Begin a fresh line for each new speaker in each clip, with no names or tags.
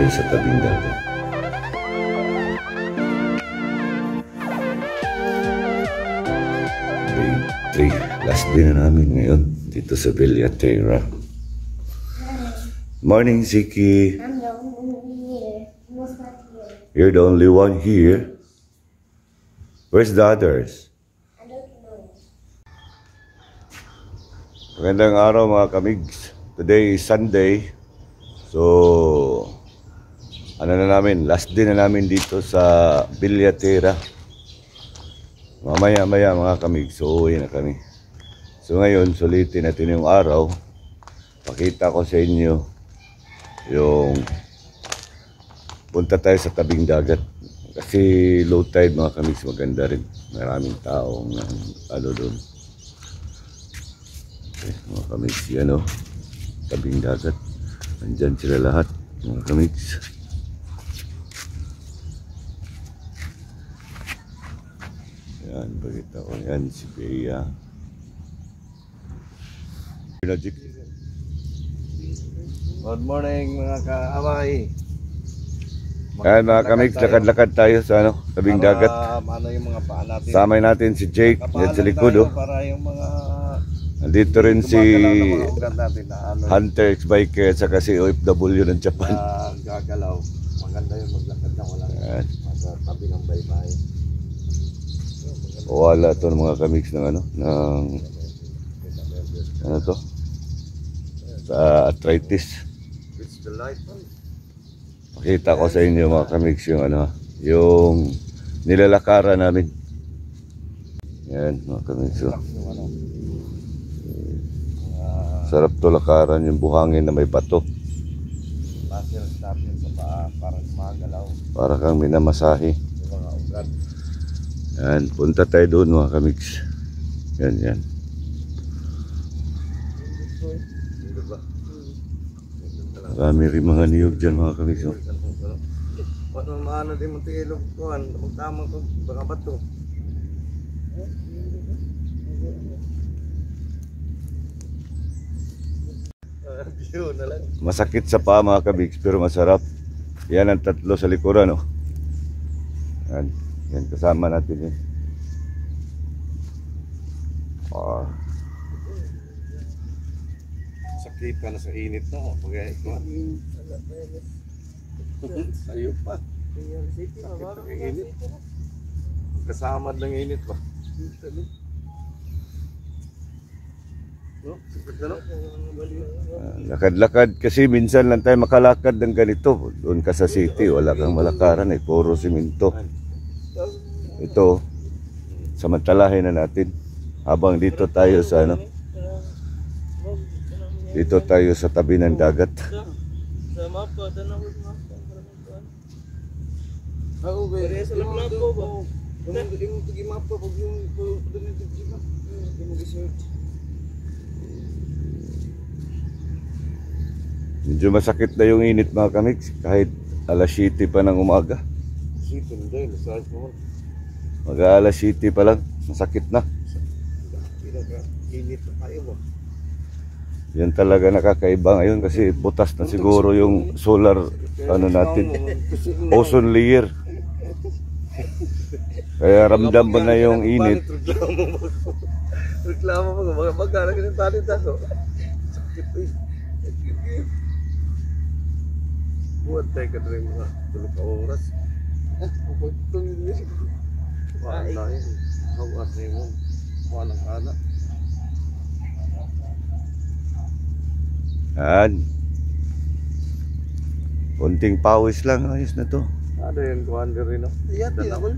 tayo sa tabing dagat. Day 3, last day na namin ngayon dito sa Villaterra. Morning, Ziki.
I'm the only one here. Who's not here?
You're the only one here. Where's the others?
I don't know.
Magandang araw mga kamigs. Today is Sunday. So, ano na namin, last day na namin dito sa Villaterra. Mamaya maya mga kamigs, so uwi na kami. So ngayon, sulitin natin yung araw. Pakita ko sa inyo yung punta tayo sa tabing dagat. Kasi low tide mga kamigs, maganda rin. Maraming taong ano doon. Okay, mga kamigs, yan o. Tabing dagat. Nandyan sila lahat, mga kamigs. Yan, bakit ako. Yan, si Bea. Logic.
Good morning mga kaaway.
Yan, mga kamigs, lakad-lakad tayo sa ano, tabing
Para,
dagat.
Ano yung mga paa natin.
Samay natin si Jake, yan sa likod oh.
Para yung mga
Nandito rin si
ano
Hunter X-Biker at saka si OFW ng Japan.
na gagalaw. Maganda yun maglakad na walang sa tabi ng baybay.
Wala to ng mga kamigs ng ano, ng ano to? Sa arthritis. Pakita ko sa inyo mga kamigs yung ano, yung nilalakaran namin. Yan mga kamigs. oh. Sarap to lakaran yung buhangin na may bato.
Natin sa paa. Para
kang minamasahe. Yan, punta tayo doon mga kamigs. Yan, yan. Marami rin mga niyog dyan mga kamigs. oh.
Ano maano din mo tilog ko, magtamang ko, baka bato.
Masakit sa paa mga kamigs pero masarap. Yan ang tatlo sa likuran. Oh. Yan, yan kasama natin yan. Ah,
Sakit ka na sa init no, pag ko. Sayo pa. Sakit ng init. Kasama ng init ba? No?
ah, lakad-lakad kasi minsan lang tayo makalakad ng ganito. Doon ka sa city, wala kang malakaran eh. Puro simento. Ito, samantalahin na natin. Habang dito tayo sa ano, dito tayo sa tabi ng dagat.
Sa sa? Sa.
Medyo masakit na yung init mga kamiks kahit alas 7 pa ng umaga.
Sito nila, research mo.
Mag alas 7 pa lang, masakit na.
Na?
Yan talaga nakakaiba ngayon kasi butas na siguro yung solar ano natin, ozone layer. Kaya ramdam mo na yung init.
Reklamo mo. Mga magkano ka ng talit ako. Sakit. Buwan tayo ka rin mga tulog ka oras. Kapag itong hindi. Wala na yun. Hawas na yun. Walang anak.
Yan. Konting pawis lang, ayos na to.
Ano yun? Kuhander rin ako. Yati ako.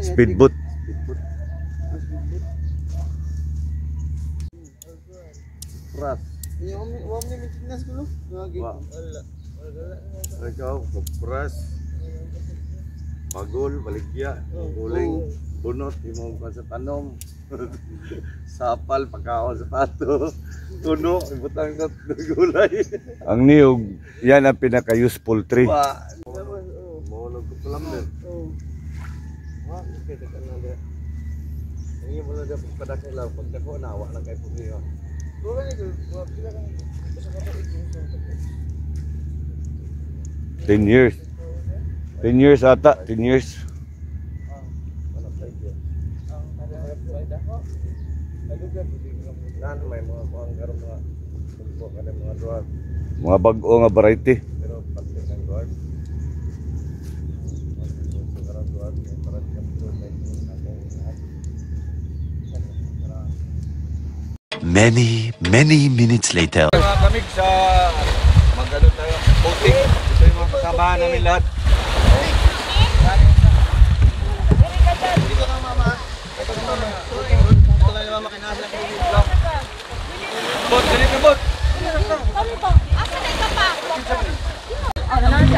Speedboat.
Speedboat. Rat.
Yung wam ni maintenance ko no? Lagi.
Wa.
Wala.
Ikaw, kupras. Pagol, baligya, guling, bunot, imong pa sa tanom. Sapal, pagkaon sa pato. Tuno, ibutang sa gulay.
Ang niyog, yan ang pinaka-useful tree.
Pa. Mahulog ko palam din. Wah, kita ka na dia. Ang iyo pagdako na, wa lang kay pugiyo. Tuloy ni ko, sila kan sa kapatid ko.
10 years. 10 years ata, 10 years.
Mga
bag-o nga variety.
Many, many minutes later.
Mga kamig sa magano tayo, boating. Ito yung mga kasamahan namin lahat. Bot, ganito bot.
Ano na si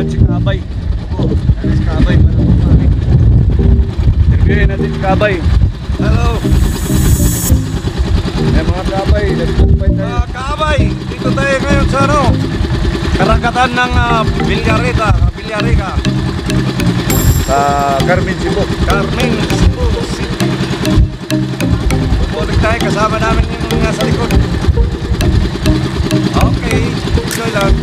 Angkol?
kabay. Ano si kabay? Interviewin natin si kabay.
Hello.
Eh mga kabay, nagpumpay tayo.
Mga kaabay, dito tayo ngayon sa ano? Karagatan ng uh, Villarita, Villarica,
Sa Carmen Cebu.
Carmen, Cebu City. Pupulik tayo, kasama namin yung nasa likod. Okay, enjoy lang.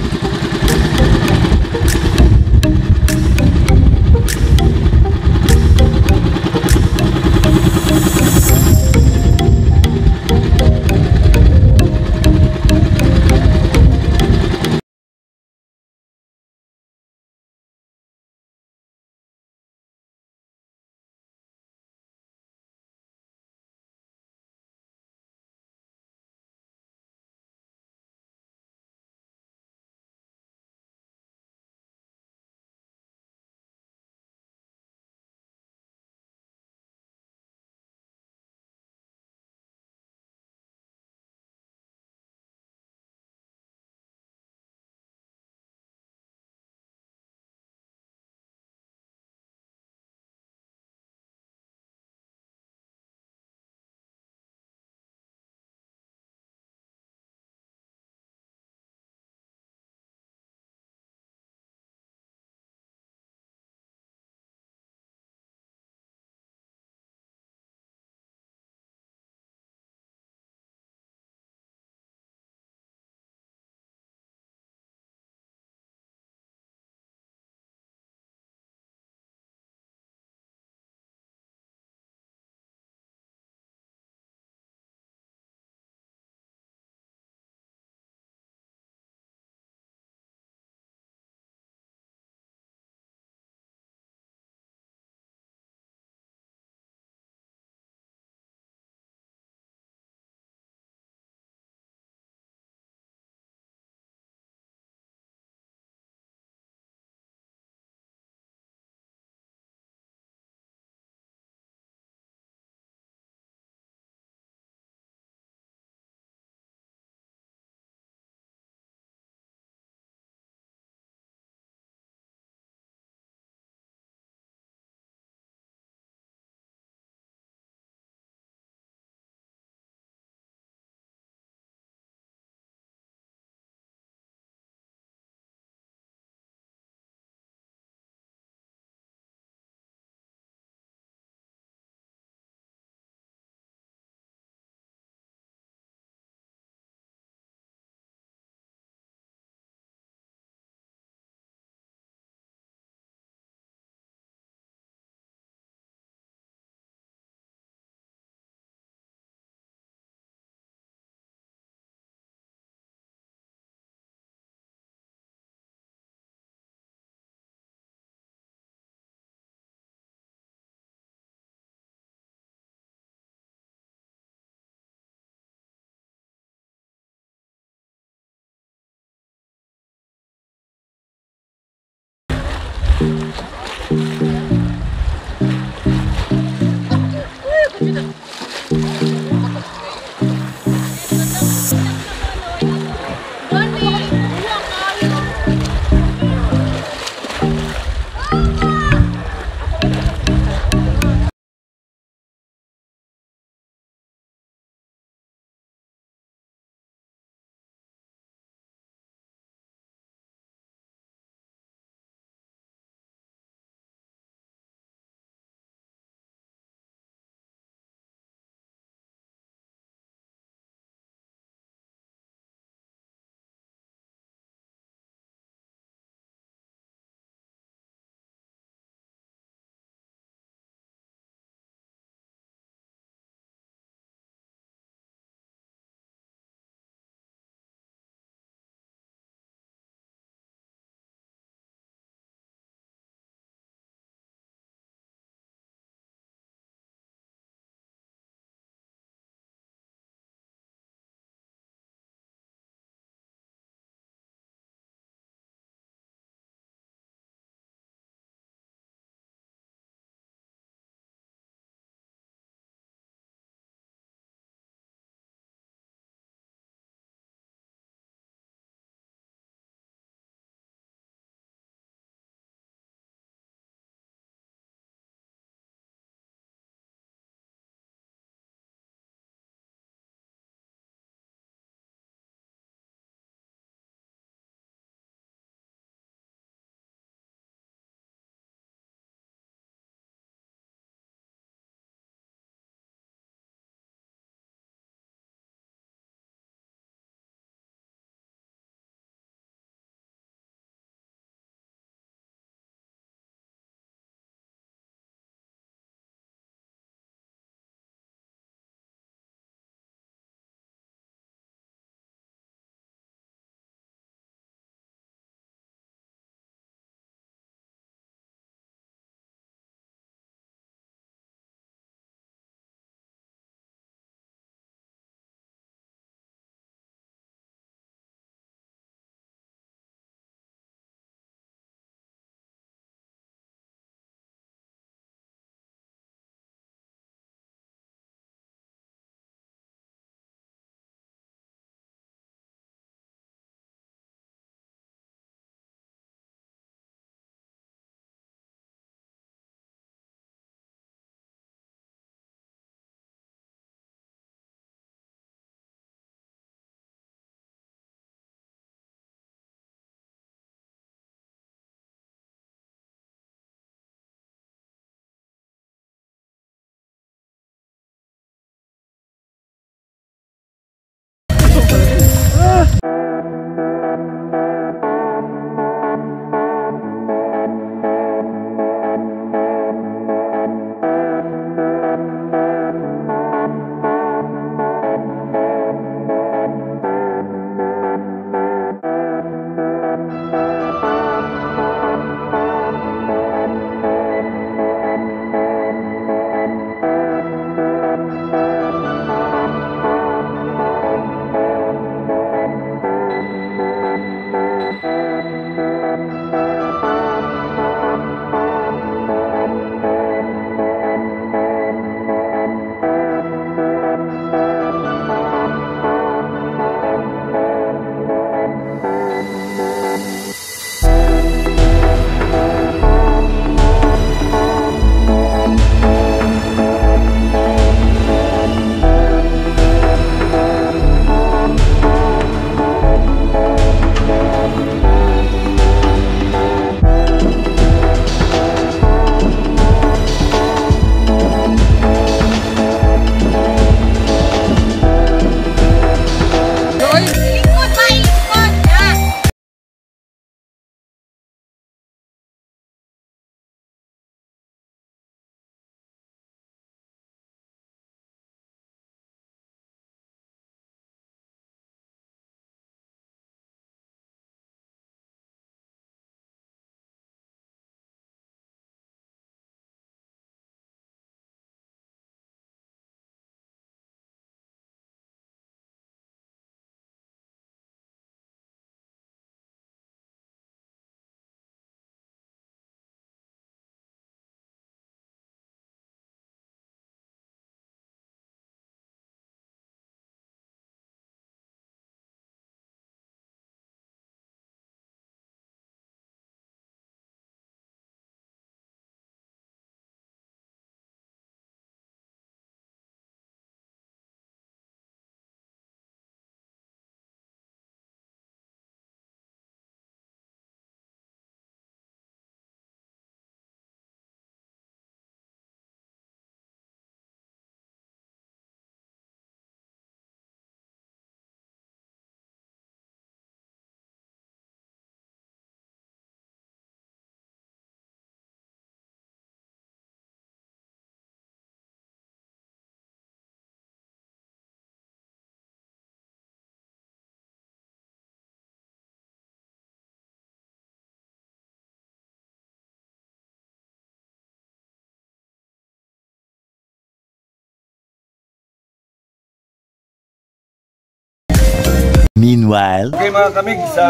Meanwhile.
Okay mga kamig, sa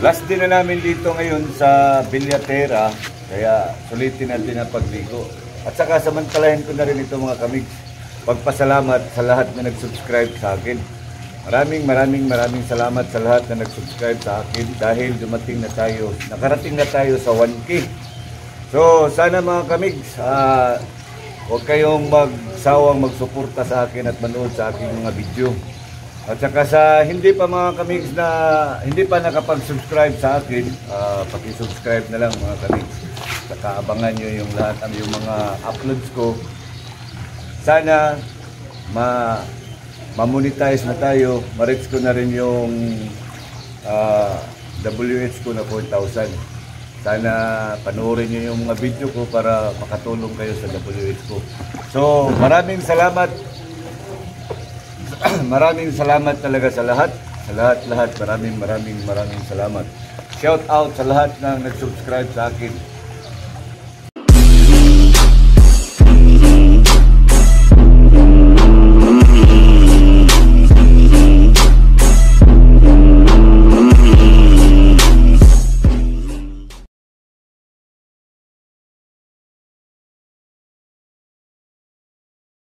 last din na namin dito ngayon sa Billatera, kaya sulitin natin ang pagligo. At saka samantalahin ko na rin ito mga kamig, pagpasalamat sa lahat na nag-subscribe sa akin. Maraming maraming maraming salamat sa lahat na nag-subscribe sa akin dahil dumating na tayo, nakarating na tayo sa 1K. So sana mga kamig, ah, huwag kayong magsawang magsuporta sa akin at manood sa aking mga video. At saka sa hindi pa mga kamigs na hindi pa nakapag-subscribe sa akin, ah, paki-subscribe na lang mga kamigs. Saka abangan nyo yung lahat ng yung mga uploads ko. Sana ma ma-monetize na tayo, ma-reach ko na rin yung ah, WH ko na 4,000. Sana panoorin nyo yung mga video ko para makatulong kayo sa WH ko. So maraming salamat maraming salamat talaga sa lahat. Sa lahat-lahat, maraming maraming maraming salamat. Shout out sa lahat ng nag-subscribe sa akin.